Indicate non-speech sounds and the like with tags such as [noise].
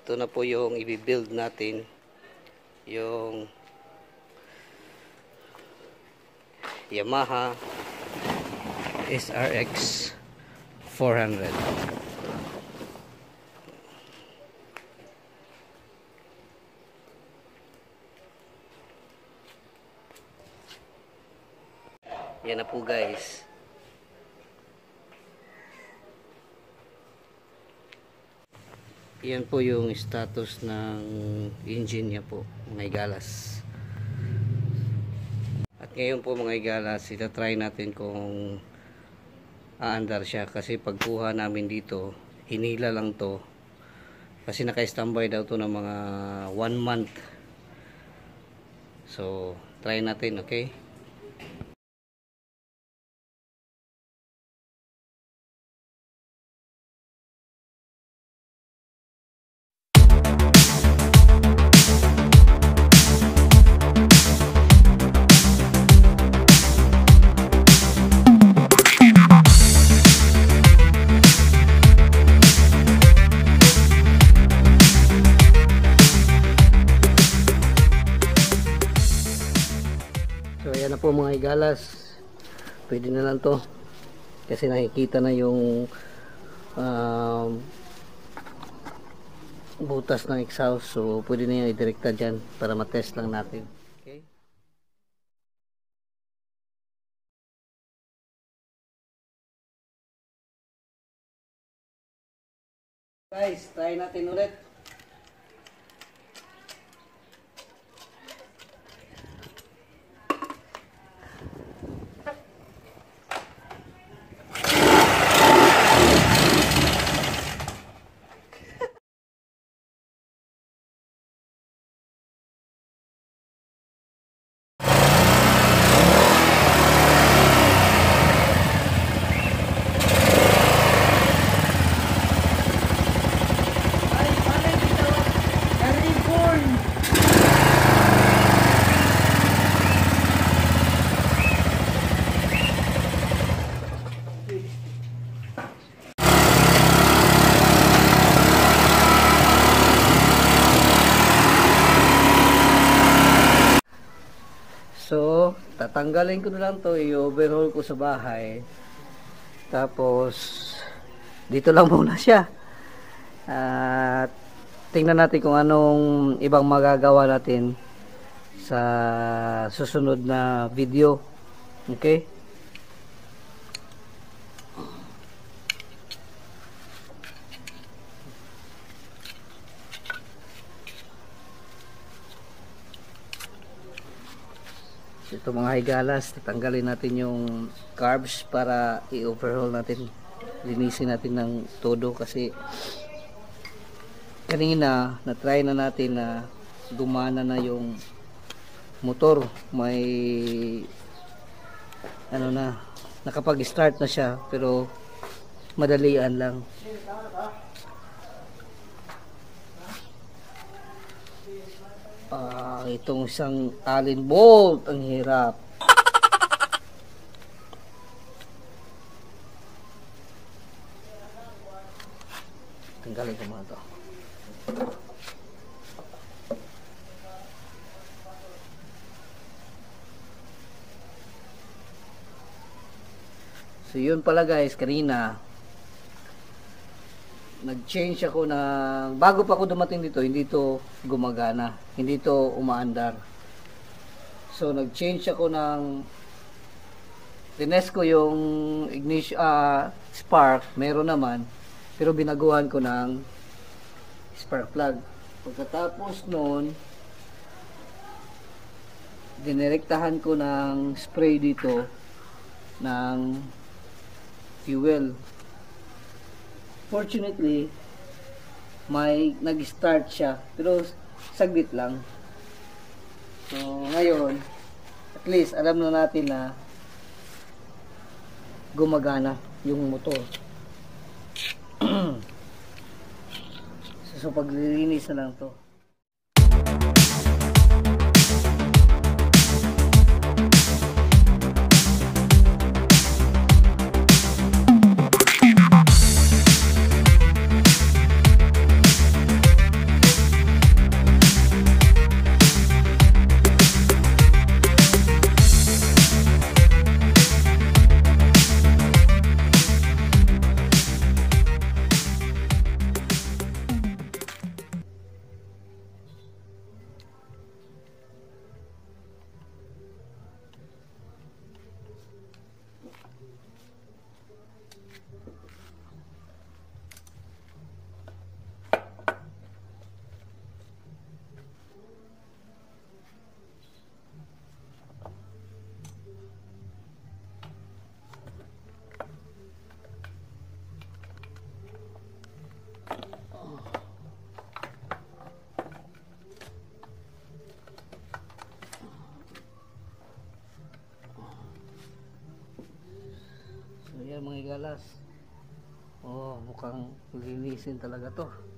ito na po yung i-build natin. Yung Yamaha SRX 400 yan na po guys yan po yung status ng engine niya po mga igalas. At ngayon po mga igalas itatry natin kung aandar siya. Kasi pagkuha namin dito hinila lang to. Kasi naka-standby daw to ng mga 1 month. So try natin okay igalas. Pwede na lang to. Kasi nakikita na yung um, butas ng exhaust. So pwede na yung idirekta dyan para matest lang natin. Okay. Guys, try natin ulit. So, tatanggalin ko na lang to, i-overhaul ko sa bahay. Tapos, dito lang [laughs] muna siya. At, tingnan natin kung anong ibang magagawa natin sa susunod na video. Okay? Ito mga higalas tatanggalin natin yung carbs para i-overhaul natin. Linisin natin ng todo kasi kanina na-try na natin na gumana na yung motor. May ano na nakapag-start na siya pero madalian lang Ah, itong isang allen bolt ang hirap. Tanggalin ko muna to. So yun pala guys, kanina nag-change ako ng bago pa ako dumating dito hindi to gumagana hindi to umaandar. So nag-change ako ng tines ko yung ignition uh, spark meron naman pero binaguhan ko ng spark plug. Pagkatapos noon dinirektahan ko ng spray dito ng fuel fortunately may nag-start siya. Pero saglit lang. So ngayon at least alam na natin na gumagana yung motor. [clears throat] So, so paglilinis na lang to bengalas. Oh, mukhang linisin talaga to.